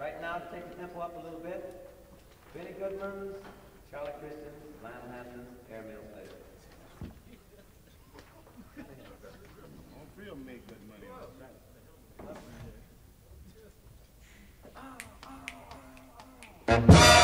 Right now, to take the tempo up a little bit, Benny Goodman's, Charlie Christian, Lionel Hampton, Air Mail Special. Don't feel make good money on that.